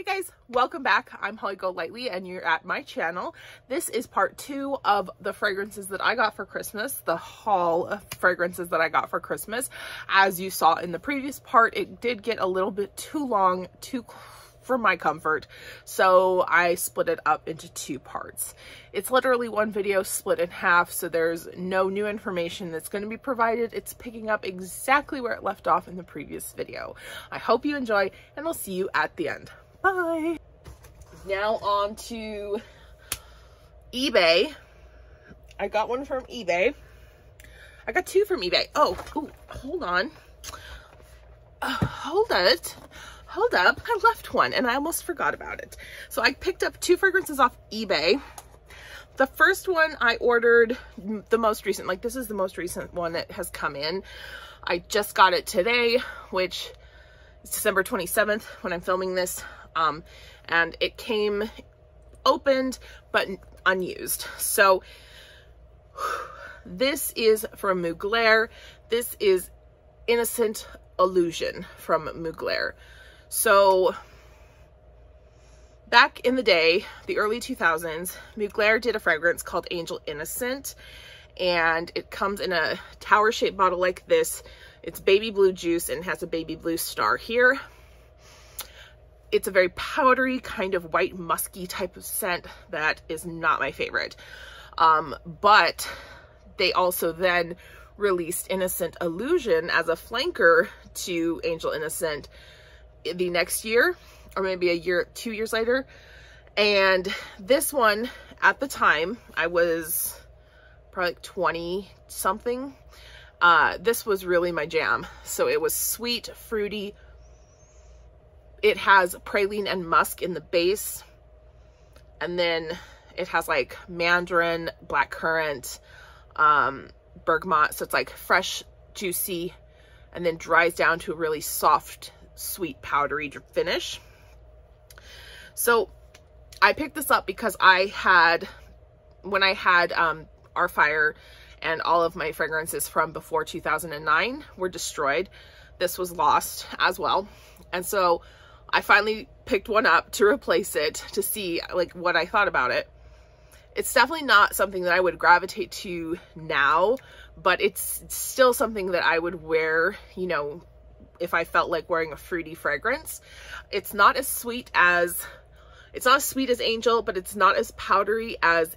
Hey guys, welcome back. I'm Holly Golightly and you're at my channel. This is part two of the fragrances that I got for Christmas, the haul of fragrances that I got for Christmas. As you saw in the previous part, it did get a little bit too long, too for my comfort. So I split it up into two parts. It's literally one video split in half, so there's no new information that's going to be provided. It's picking up exactly where it left off in the previous video. I hope you enjoy, and I'll see you at the end. Bye. Now on to eBay. I got one from eBay. I got two from eBay. Oh, ooh, hold on. Uh, hold it. Hold up. I left one and I almost forgot about it. So I picked up two fragrances off eBay. The first one I ordered the most recent, like this is the most recent one that has come in. I just got it today, which is December 27th when I'm filming this um, and it came opened but unused. So this is from Mugler. This is Innocent Illusion from Mugler. So back in the day, the early 2000s, Mugler did a fragrance called Angel Innocent and it comes in a tower shaped bottle like this. It's baby blue juice and has a baby blue star here it's a very powdery kind of white musky type of scent that is not my favorite. Um, but they also then released Innocent Illusion as a flanker to Angel Innocent the next year, or maybe a year, two years later. And this one, at the time, I was probably like 20 something. Uh, this was really my jam. So it was sweet, fruity, it has praline and musk in the base. And then it has like mandarin, black currant, um, bergamot. So it's like fresh, juicy, and then dries down to a really soft, sweet, powdery finish. So I picked this up because I had, when I had um, our fire and all of my fragrances from before 2009 were destroyed, this was lost as well. And so I finally picked one up to replace it to see like what I thought about it. It's definitely not something that I would gravitate to now, but it's still something that I would wear, you know, if I felt like wearing a fruity fragrance. It's not as sweet as, it's not as sweet as Angel, but it's not as powdery as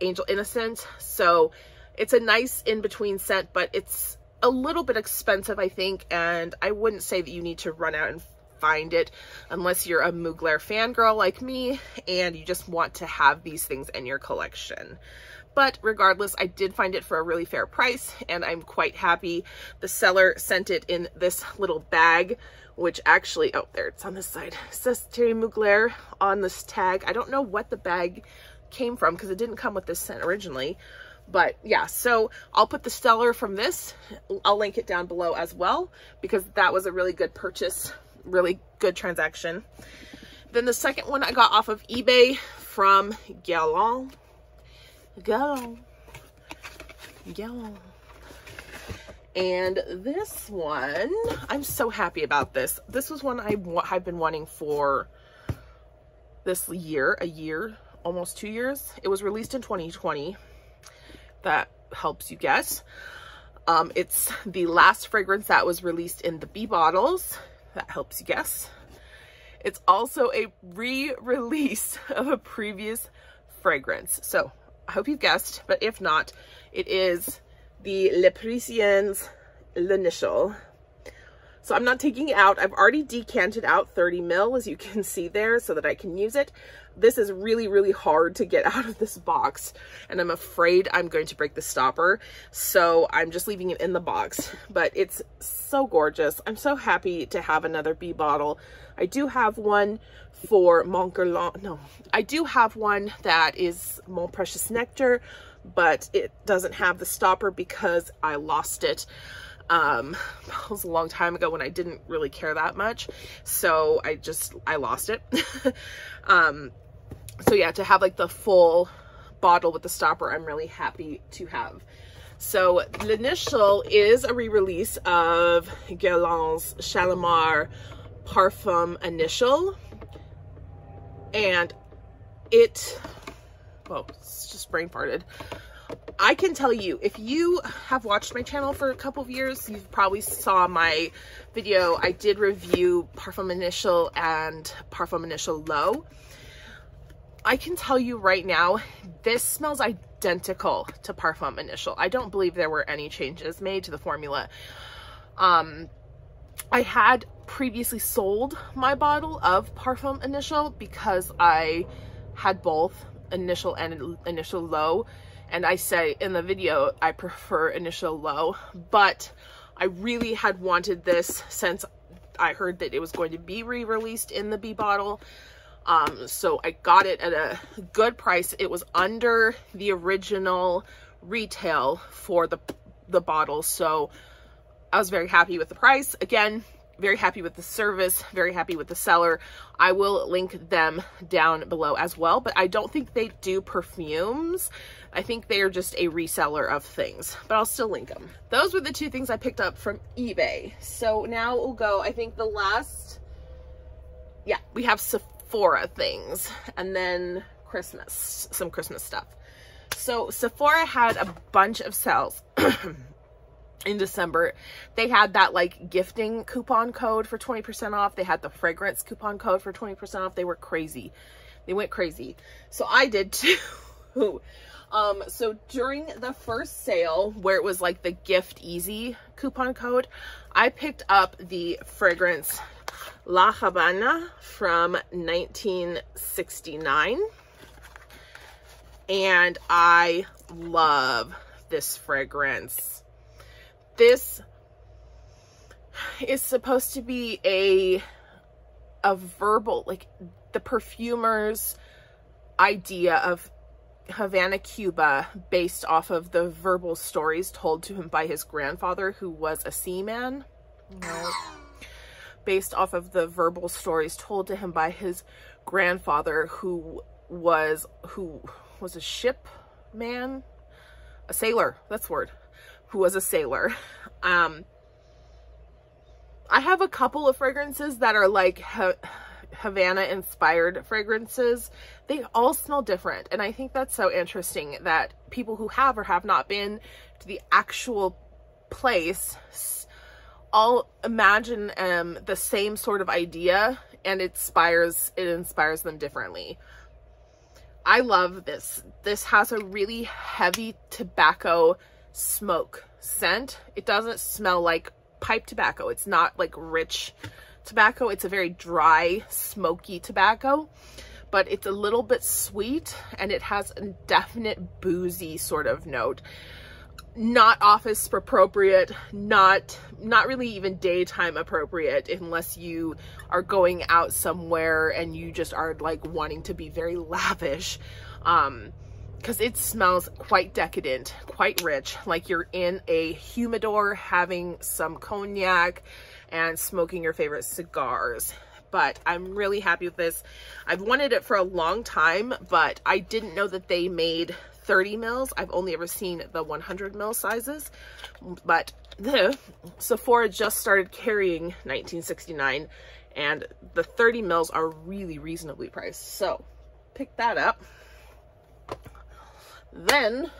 Angel Innocent. So it's a nice in-between scent, but it's a little bit expensive, I think, and I wouldn't say that you need to run out and find it unless you're a Mugler fangirl like me and you just want to have these things in your collection. But regardless, I did find it for a really fair price and I'm quite happy. The seller sent it in this little bag, which actually, oh, there, it's on this side. It says Terry Mugler on this tag. I don't know what the bag came from because it didn't come with this scent originally. But yeah, so I'll put the seller from this. I'll link it down below as well because that was a really good purchase really good transaction. Then the second one I got off of eBay from Guerlain. Guerlain. Guerlain. And this one, I'm so happy about this. This was one I have been wanting for this year, a year, almost two years. It was released in 2020. That helps you guess. Um, it's the last fragrance that was released in the B bottles. That helps you guess. It's also a re-release of a previous fragrance. So I hope you've guessed, but if not, it is the Les Parisiennes L'Initial. So I'm not taking it out. I've already decanted out 30 mil, as you can see there, so that I can use it. This is really, really hard to get out of this box, and I'm afraid I'm going to break the stopper. So I'm just leaving it in the box, but it's so gorgeous. I'm so happy to have another bee bottle. I do have one for Mon No, I do have one that is Mon Precious Nectar, but it doesn't have the stopper because I lost it um it was a long time ago when I didn't really care that much. So I just I lost it. Um so yeah to have like the full bottle with the stopper I'm really happy to have. So the initial is a re-release of Guerlain's Shalimar Parfum Initial. And it, well, it's just brain farted. I can tell you, if you have watched my channel for a couple of years, you probably saw my video. I did review Parfum Initial and Parfum Initial L'Eau. I can tell you right now, this smells identical to Parfum Initial. I don't believe there were any changes made to the formula. Um, I had previously sold my bottle of Parfum Initial because I had both Initial and Initial L'Eau. And I say in the video, I prefer Initial L'Eau, but I really had wanted this since I heard that it was going to be re-released in the B bottle. Um, so I got it at a good price. It was under the original retail for the, the bottle. So I was very happy with the price. Again, very happy with the service, very happy with the seller. I will link them down below as well, but I don't think they do perfumes. I think they are just a reseller of things, but I'll still link them. Those were the two things I picked up from eBay. So now we'll go, I think the last, yeah, we have Sephora things and then Christmas, some Christmas stuff. So Sephora had a bunch of sales in December. They had that like gifting coupon code for 20% off. They had the fragrance coupon code for 20% off. They were crazy. They went crazy. So I did too. um, so during the first sale where it was like the gift easy coupon code, I picked up the fragrance La Habana from 1969. And I love this fragrance. This is supposed to be a a verbal like the perfumer's idea of Havana, Cuba, based off of the verbal stories told to him by his grandfather, who was a seaman. You know, based off of the verbal stories told to him by his grandfather who was who was a ship man a sailor that's word who was a sailor um i have a couple of fragrances that are like ha havana inspired fragrances they all smell different and i think that's so interesting that people who have or have not been to the actual place all imagine um, the same sort of idea and it inspires it inspires them differently. I love this. This has a really heavy tobacco smoke scent. It doesn't smell like pipe tobacco. It's not like rich tobacco. It's a very dry, smoky tobacco, but it's a little bit sweet and it has a definite boozy sort of note not office appropriate, not not really even daytime appropriate unless you are going out somewhere and you just are like wanting to be very lavish. Um because it smells quite decadent, quite rich, like you're in a humidor having some cognac and smoking your favorite cigars. But I'm really happy with this. I've wanted it for a long time, but I didn't know that they made 30 mils. I've only ever seen the 100 mil sizes, but the Sephora just started carrying 1969 and the 30 mils are really reasonably priced. So pick that up. Then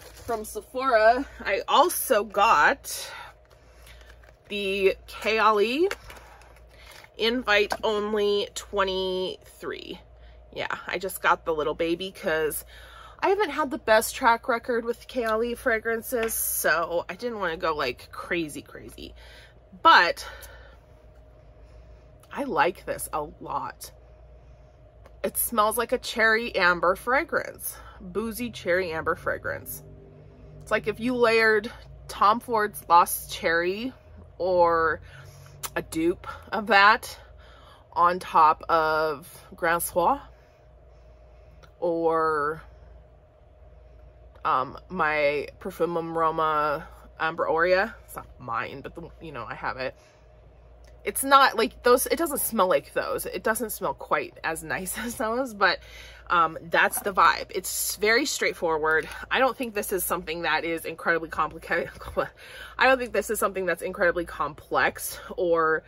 from Sephora, I also got the Kayali Invite Only 23. Yeah, I just got the little baby because I haven't had the best track record with Kayali fragrances, so I didn't want to go like crazy, crazy. But I like this a lot. It smells like a cherry amber fragrance, boozy cherry amber fragrance. It's like if you layered Tom Ford's Lost Cherry or a dupe of that on top of Grand Soir or um, my Profumum Roma Amber Aurea. It's not mine, but the, you know, I have it. It's not like those, it doesn't smell like those. It doesn't smell quite as nice as those, but um, that's the vibe. It's very straightforward. I don't think this is something that is incredibly complicated. I don't think this is something that's incredibly complex or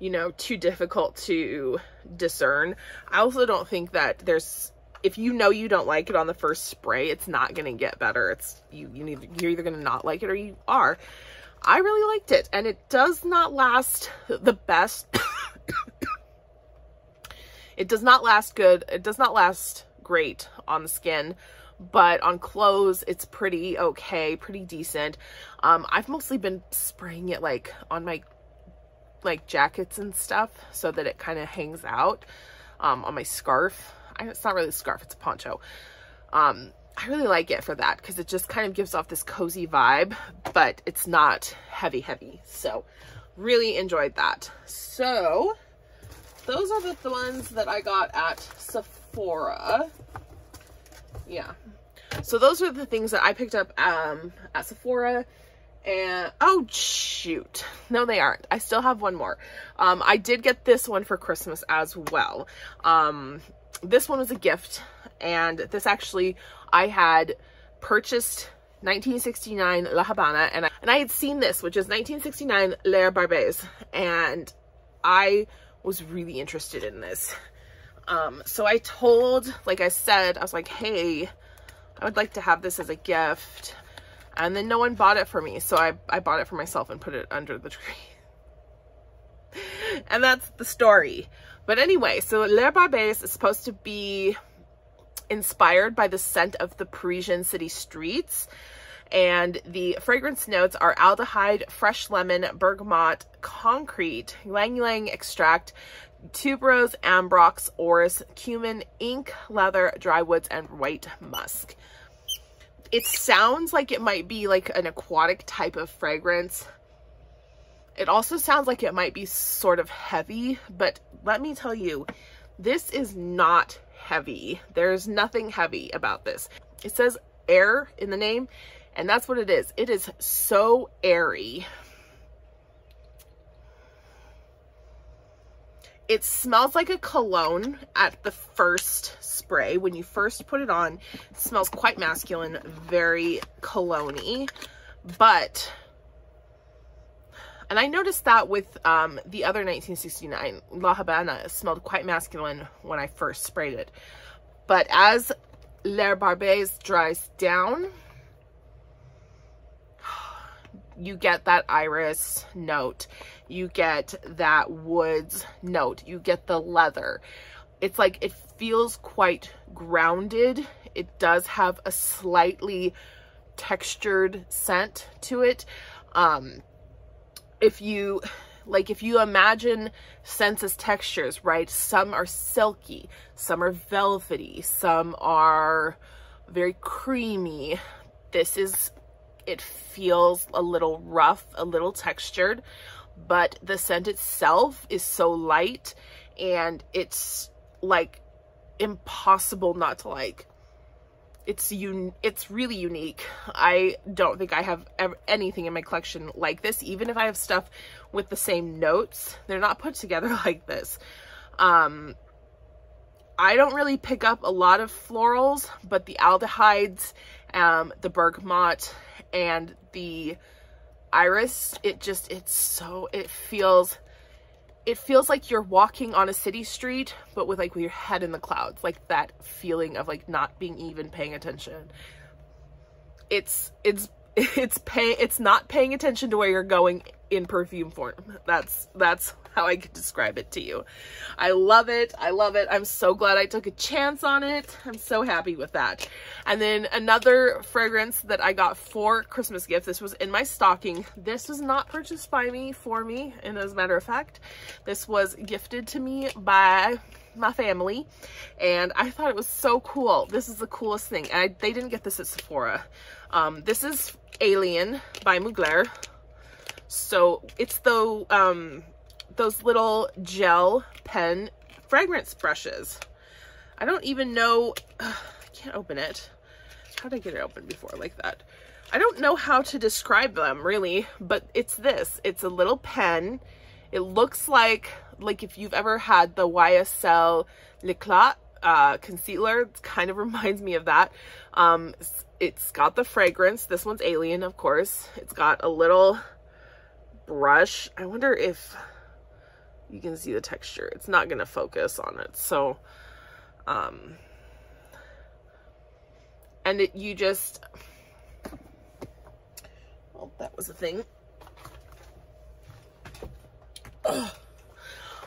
you know, too difficult to discern. I also don't think that there's if you know you don't like it on the first spray, it's not going to get better. It's you you need you're either going to not like it or you are. I really liked it and it does not last the best. it does not last good. It does not last great on the skin, but on clothes it's pretty okay, pretty decent. Um I've mostly been spraying it like on my like jackets and stuff so that it kind of hangs out um on my scarf it's not really a scarf, it's a poncho. Um, I really like it for that because it just kind of gives off this cozy vibe, but it's not heavy, heavy. So really enjoyed that. So those are the, ones that I got at Sephora. Yeah. So those are the things that I picked up um, at Sephora. And, oh, shoot. No, they aren't. I still have one more. Um, I did get this one for Christmas as well. Um, this one was a gift and this actually I had purchased 1969 La Habana and I, and I had seen this which is 1969 L'Air Barbès and I was really interested in this. Um so I told like I said I was like hey I would like to have this as a gift. And then no one bought it for me. So I, I bought it for myself and put it under the tree. And that's the story. But anyway, so L'Air Barbès is supposed to be inspired by the scent of the Parisian city streets. And the fragrance notes are aldehyde, fresh lemon, bergamot, concrete, ylang ylang extract, tuberose, ambrox, orris, cumin, ink, leather, dry woods, and white musk. It sounds like it might be like an aquatic type of fragrance. It also sounds like it might be sort of heavy, but let me tell you, this is not heavy. There's nothing heavy about this. It says air in the name, and that's what it is. It is so airy. It smells like a cologne at the first spray. When you first put it on, it smells quite masculine, very cologne but and I noticed that with um, the other 1969, La Habana smelled quite masculine when I first sprayed it. But as L'Air Barbès dries down, you get that iris note. You get that woods note. You get the leather. It's like it feels quite grounded. It does have a slightly textured scent to it. Um, if you like if you imagine senses textures, right? Some are silky, some are velvety, some are very creamy. This is, it feels a little rough, a little textured, but the scent itself is so light and it's like impossible not to like it's un it's really unique. I don't think I have ever, anything in my collection like this, even if I have stuff with the same notes. They're not put together like this. Um, I don't really pick up a lot of florals, but the aldehydes, um, the bergamot, and the iris, it just, it's so, it feels it feels like you're walking on a city street, but with like with your head in the clouds, like that feeling of like not being even paying attention. It's, it's, it's pay, it's not paying attention to where you're going in perfume form. That's, that's how I could describe it to you. I love it. I love it. I'm so glad I took a chance on it. I'm so happy with that. And then another fragrance that I got for Christmas gift. This was in my stocking. This was not purchased by me for me. And as a matter of fact, this was gifted to me by my family and I thought it was so cool. This is the coolest thing. And I, they didn't get this at Sephora. Um, this is Alien by Mugler. So it's the um, those little gel pen fragrance brushes. I don't even know, I can't open it. How did I get it open before like that? I don't know how to describe them really, but it's this. It's a little pen. It looks like, like if you've ever had the YSL L'Eclat uh, concealer, it kind of reminds me of that. Um, it's got the fragrance. This one's Alien, of course. It's got a little brush. I wonder if you can see the texture. It's not going to focus on it. So, um, and it, you just, oh, that was a thing. Ugh.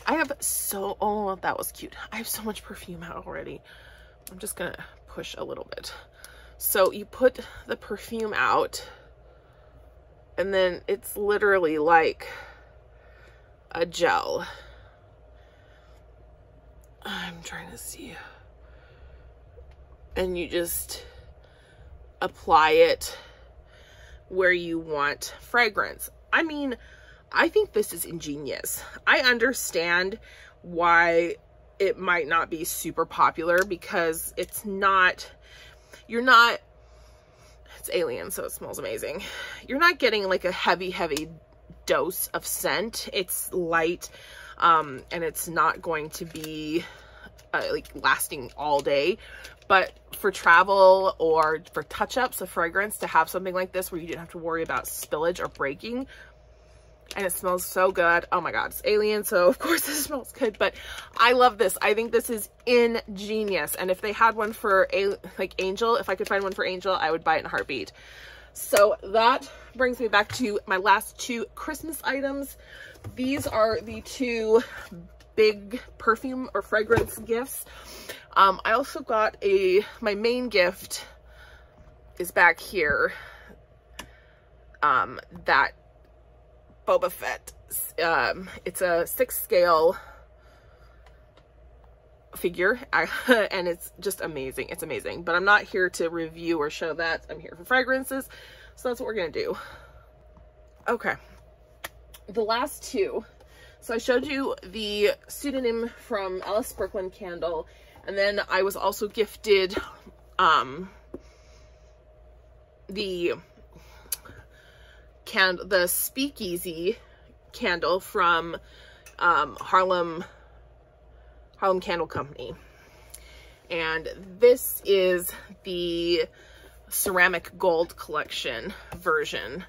I have so, oh, that was cute. I have so much perfume out already. I'm just gonna push a little bit. So you put the perfume out and then it's literally like a gel. I'm trying to see. And you just apply it where you want fragrance. I mean, I think this is ingenious. I understand why it might not be super popular because it's not, you're not, it's alien, so it smells amazing. You're not getting like a heavy, heavy dose of scent. It's light, um, and it's not going to be uh, like lasting all day. But for travel or for touch-ups, a fragrance to have something like this where you didn't have to worry about spillage or breaking and it smells so good. Oh my God, it's alien. So of course it smells good, but I love this. I think this is ingenious. And if they had one for a like Angel, if I could find one for Angel, I would buy it in a heartbeat. So that brings me back to my last two Christmas items. These are the two big perfume or fragrance gifts. Um, I also got a, my main gift is back here. Um, that Boba Fett. Um, it's a six scale figure and it's just amazing. It's amazing. But I'm not here to review or show that. I'm here for fragrances. So that's what we're to do. Okay. The last two. So I showed you the pseudonym from Ellis Brooklyn candle. And then I was also gifted um, the candle, the Speakeasy candle from um, Harlem, Harlem Candle Company. And this is the ceramic gold collection version.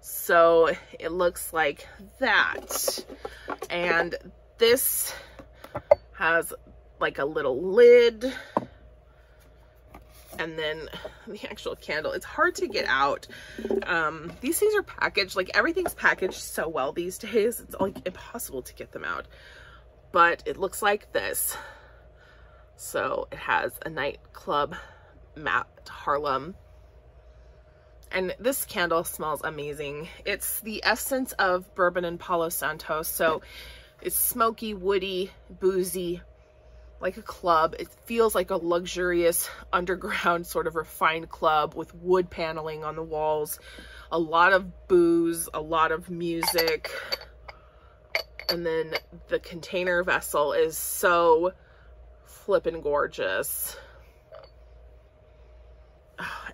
So it looks like that. And this has like a little lid and then the actual candle. It's hard to get out. Um, these things are packaged, like everything's packaged so well these days. It's like impossible to get them out. But it looks like this. So it has a nightclub map Harlem. And this candle smells amazing. It's the essence of bourbon and Palo Santo. So it's smoky, woody, boozy, like a club. It feels like a luxurious underground sort of refined club with wood paneling on the walls, a lot of booze, a lot of music. And then the container vessel is so flippin' gorgeous.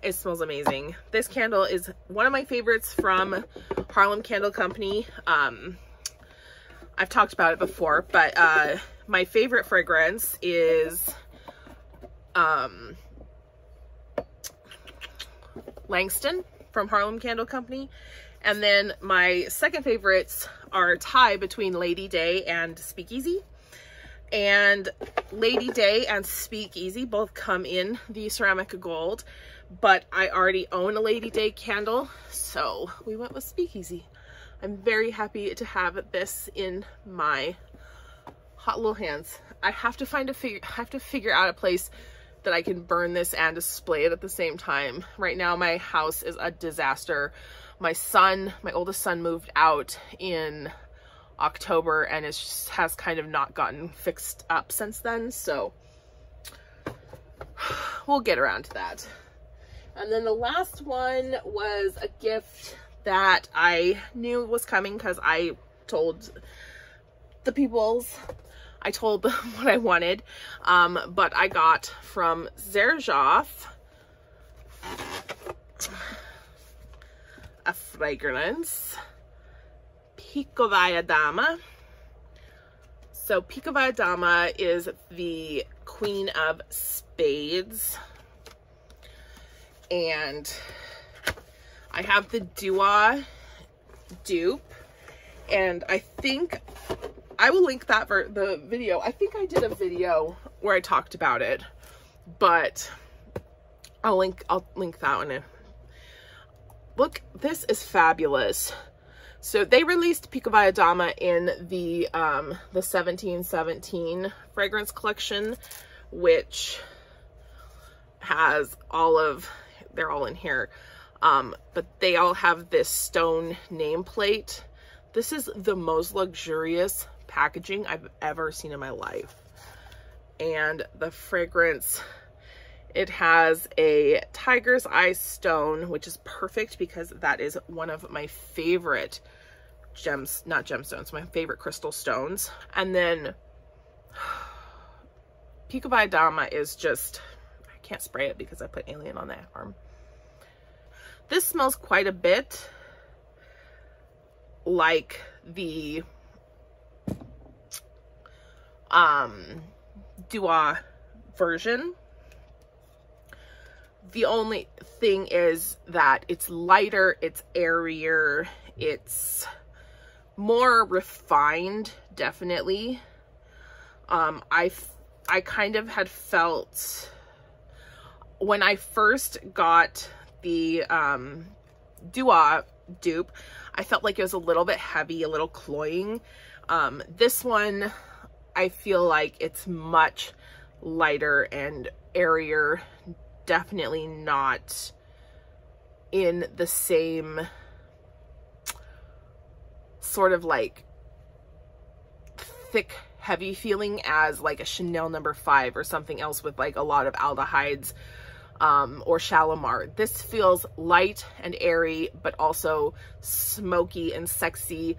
It smells amazing. This candle is one of my favorites from Harlem Candle Company. Um, I've talked about it before, but uh, my favorite fragrance is um, Langston from Harlem Candle Company. And then my second favorites are tie between Lady Day and Speakeasy. And Lady Day and Speakeasy both come in the ceramic gold, but I already own a Lady Day candle, so we went with Speakeasy. I'm very happy to have this in my hot little hands. I have to find a figure, I have to figure out a place that I can burn this and display it at the same time. Right now, my house is a disaster. My son, my oldest son moved out in October and it just has kind of not gotten fixed up since then. So we'll get around to that. And then the last one was a gift that I knew was coming because I told the peoples I told them what I wanted, um, but I got from Xerjoff a fragrance, Pikovaya Dama. So Pikovaya Dama is the queen of spades. And I have the Dua dupe. And I think I will link that for the video. I think I did a video where I talked about it, but I'll link, I'll link that one. In. Look, this is fabulous. So they released Pico Dama in the, um, the 1717 fragrance collection, which has all of, they're all in here. Um, but they all have this stone nameplate. This is the most luxurious packaging I've ever seen in my life. And the fragrance, it has a tiger's eye stone, which is perfect because that is one of my favorite gems, not gemstones, my favorite crystal stones. And then Pico Dama is just, can't spray it because I put alien on that arm. This smells quite a bit like the um, Dua version. The only thing is that it's lighter, it's airier, it's more refined, definitely. Um, I, I kind of had felt when I first got the um, Dua dupe, I felt like it was a little bit heavy, a little cloying. Um, this one, I feel like it's much lighter and airier. Definitely not in the same sort of like thick, heavy feeling as like a Chanel number five or something else with like a lot of aldehydes um, or Shalimar. This feels light and airy, but also smoky and sexy.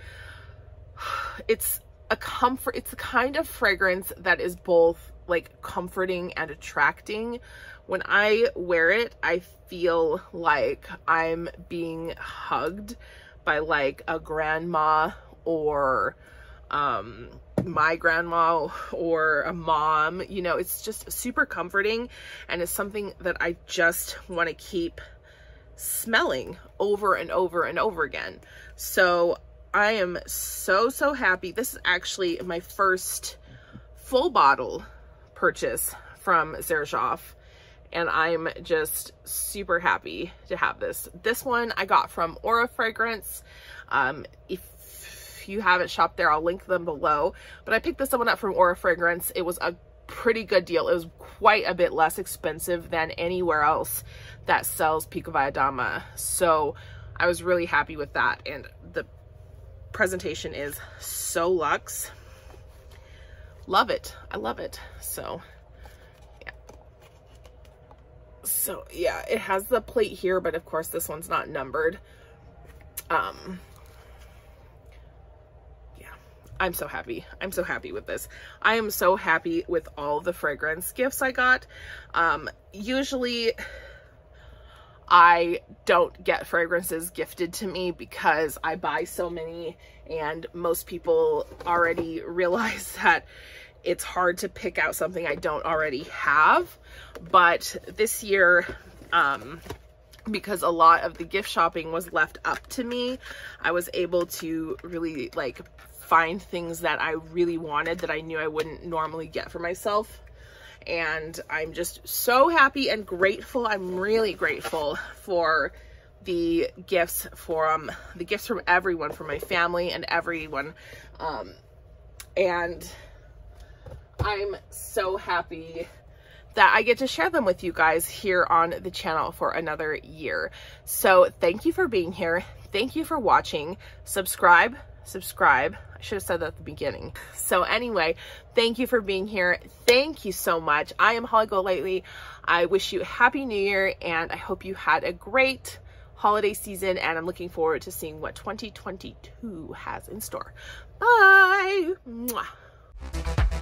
It's a comfort, it's a kind of fragrance that is both like comforting and attracting. When I wear it, I feel like I'm being hugged by like a grandma or um, my grandma or a mom, you know, it's just super comforting and it's something that I just want to keep smelling over and over and over again. So I am so, so happy. This is actually my first full bottle purchase from Xerjoff and I'm just super happy to have this. This one I got from Aura Fragrance. Um, if you haven't shopped there, I'll link them below. But I picked this one up from Aura Fragrance. It was a pretty good deal. It was quite a bit less expensive than anywhere else that sells Pikovaya Dama. So I was really happy with that. And the presentation is so luxe. Love it. I love it. So yeah. So yeah, it has the plate here, but of course this one's not numbered. Um, I'm so happy. I'm so happy with this. I am so happy with all the fragrance gifts I got. Um, usually I don't get fragrances gifted to me because I buy so many and most people already realize that it's hard to pick out something I don't already have. But this year, um, because a lot of the gift shopping was left up to me, I was able to really like find things that I really wanted that I knew I wouldn't normally get for myself. And I'm just so happy and grateful. I'm really grateful for the gifts from the gifts from everyone, from my family and everyone. Um, and I'm so happy that I get to share them with you guys here on the channel for another year. So thank you for being here. Thank you for watching. Subscribe, subscribe. Should have said that at the beginning. So anyway, thank you for being here. Thank you so much. I am Holly Golightly. I wish you happy new year and I hope you had a great holiday season and I'm looking forward to seeing what 2022 has in store. Bye! Mwah.